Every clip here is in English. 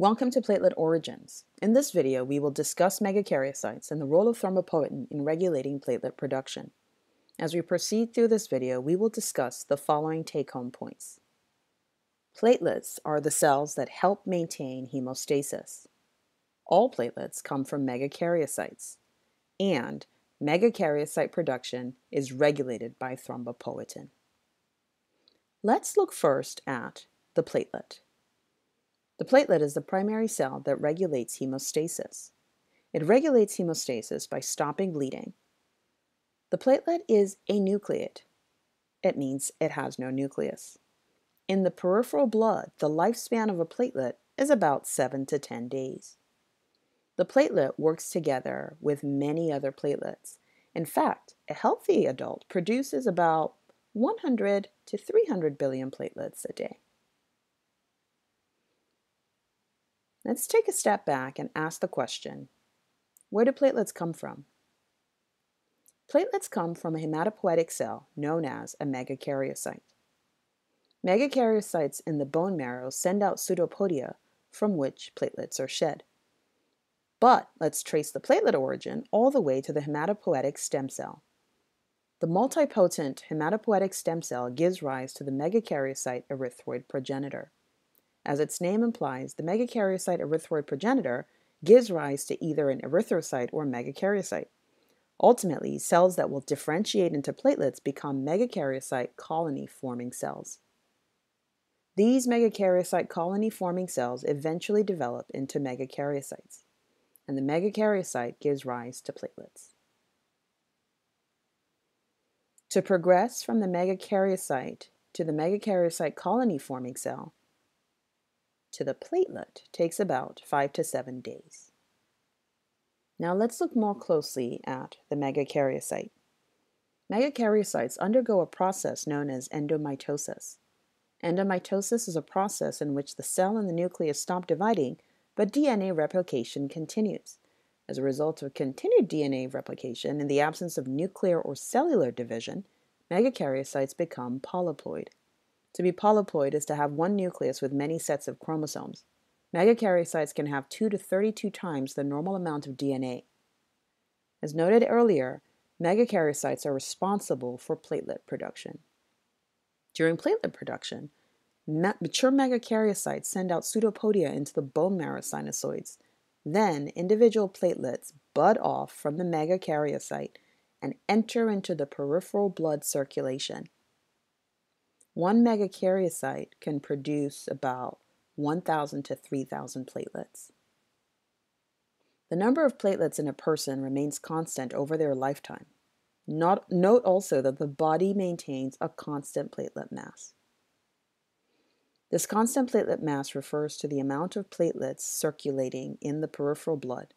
Welcome to Platelet Origins. In this video, we will discuss megakaryocytes and the role of thrombopoietin in regulating platelet production. As we proceed through this video, we will discuss the following take-home points. Platelets are the cells that help maintain hemostasis. All platelets come from megakaryocytes, and megakaryocyte production is regulated by thrombopoietin. Let's look first at the platelet. The platelet is the primary cell that regulates hemostasis. It regulates hemostasis by stopping bleeding. The platelet is anucleate. It means it has no nucleus. In the peripheral blood, the lifespan of a platelet is about 7 to 10 days. The platelet works together with many other platelets. In fact, a healthy adult produces about 100 to 300 billion platelets a day. Let's take a step back and ask the question, where do platelets come from? Platelets come from a hematopoietic cell known as a megakaryocyte. Megakaryocytes in the bone marrow send out pseudopodia from which platelets are shed. But let's trace the platelet origin all the way to the hematopoietic stem cell. The multipotent hematopoietic stem cell gives rise to the megakaryocyte erythroid progenitor. As its name implies, the megakaryocyte erythroid progenitor gives rise to either an erythrocyte or megakaryocyte. Ultimately, cells that will differentiate into platelets become megakaryocyte colony forming cells. These megakaryocyte colony forming cells eventually develop into megakaryocytes, and the megakaryocyte gives rise to platelets. To progress from the megakaryocyte to the megakaryocyte colony forming cell, to the platelet takes about 5 to 7 days. Now let's look more closely at the megakaryocyte. Megakaryocytes undergo a process known as endomitosis. Endomitosis is a process in which the cell and the nucleus stop dividing, but DNA replication continues. As a result of continued DNA replication in the absence of nuclear or cellular division, megakaryocytes become polyploid. To be polyploid is to have one nucleus with many sets of chromosomes. Megakaryocytes can have 2 to 32 times the normal amount of DNA. As noted earlier, megakaryocytes are responsible for platelet production. During platelet production, mature megakaryocytes send out pseudopodia into the bone marrow sinusoids. Then, individual platelets bud off from the megakaryocyte and enter into the peripheral blood circulation. One megakaryocyte can produce about 1,000 to 3,000 platelets. The number of platelets in a person remains constant over their lifetime. Not, note also that the body maintains a constant platelet mass. This constant platelet mass refers to the amount of platelets circulating in the peripheral blood,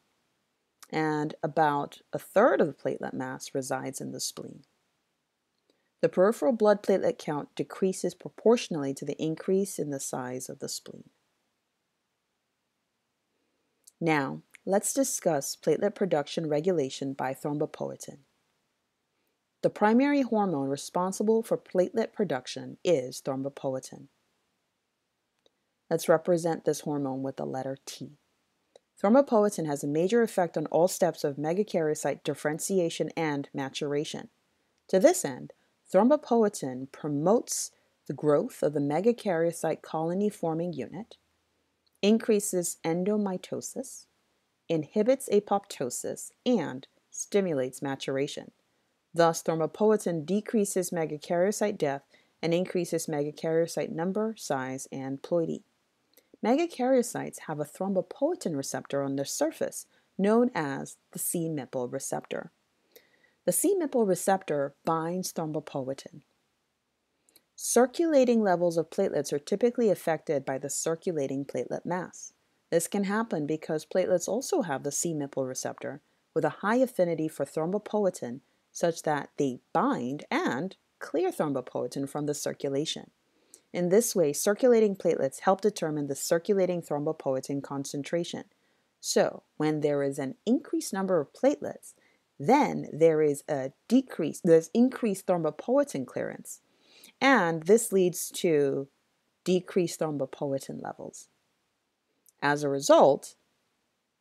and about a third of the platelet mass resides in the spleen. The peripheral blood platelet count decreases proportionally to the increase in the size of the spleen. Now, let's discuss platelet production regulation by thrombopoietin. The primary hormone responsible for platelet production is thrombopoietin. Let's represent this hormone with the letter T. Thrombopoietin has a major effect on all steps of megakaryocyte differentiation and maturation. To this end, Thrombopoietin promotes the growth of the megakaryocyte colony forming unit, increases endomitosis, inhibits apoptosis, and stimulates maturation. Thus, thrombopoietin decreases megakaryocyte death and increases megakaryocyte number, size, and ploidy. Megakaryocytes have a thrombopoietin receptor on their surface known as the c-MPL receptor. The c-MPL receptor binds thrombopoietin. Circulating levels of platelets are typically affected by the circulating platelet mass. This can happen because platelets also have the c-MPL receptor with a high affinity for thrombopoietin such that they bind and clear thrombopoietin from the circulation. In this way, circulating platelets help determine the circulating thrombopoietin concentration. So, when there is an increased number of platelets, then there is a decrease, there's increased thrombopoietin clearance. And this leads to decreased thrombopoietin levels. As a result,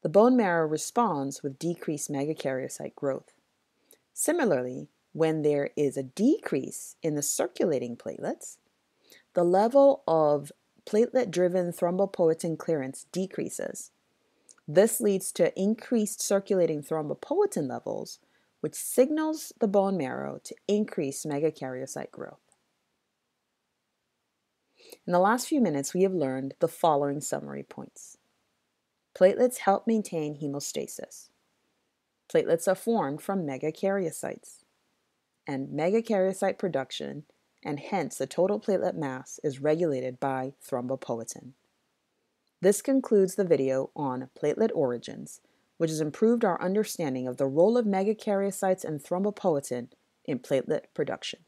the bone marrow responds with decreased megakaryocyte growth. Similarly, when there is a decrease in the circulating platelets, the level of platelet driven thrombopoietin clearance decreases. This leads to increased circulating thrombopoietin levels, which signals the bone marrow to increase megakaryocyte growth. In the last few minutes, we have learned the following summary points. Platelets help maintain hemostasis. Platelets are formed from megakaryocytes, and megakaryocyte production and hence the total platelet mass is regulated by thrombopoietin. This concludes the video on platelet origins, which has improved our understanding of the role of megakaryocytes and thrombopoietin in platelet production.